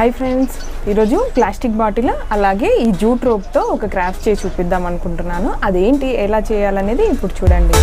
Hi friends ఈరోజు plastic bottle అలాగే ఈ జూట్ రోప్తో ఒక క్రాఫ్ట్ చేసి చూపిద్దాం అనుకుంటున్నాను. అదేంటి ఎలా చేయాలనేది ఇప్పుడు చూడండి.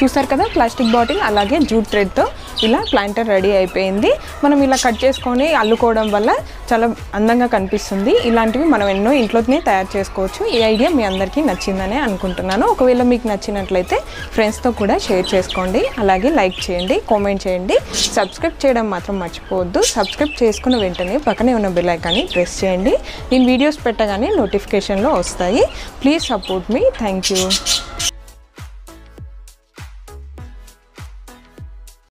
చూసారు కదా ప్లాస్టిక్ బాటిల్ అలాగే జూట్ థ్రెడ్తో ఇలా ప్లాంటర్ రెడీ అయిపోయింది. మనం ఇలా కట్ చేసుకొని అల్లుకోవడం వల్ల చాలా అందంగా కనిపిస్తుంది. ఇలాంటివి మనం ఎన్నో ఇంట్లోనే తయారు చేసుకోవచ్చు. ఈ ఐడియా మీ అందరికీ నచ్చిందనే అనుకుంటున్నాను. ఒకవేళ మీకు నచ్చినట్లయితే ఫ్రెండ్స్తో కూడా షేర్ చేసుకోండి. అలాగే లైక్ చేయండి కామెంట్ చేయండి. సబ్స్క్రైబ్ చేయడం మాత్రం మర్చిపోవద్దు. సబ్స్క్రైబ్ చేసుకున్న వెంటనే పక్కనే ఉన్న బెల్ ఐకాన్ని ప్రెస్ చేయండి. నేను వీడియోస్ పెట్టగానే నోటిఫికేషన్లో వస్తాయి. Please support me. Thank you.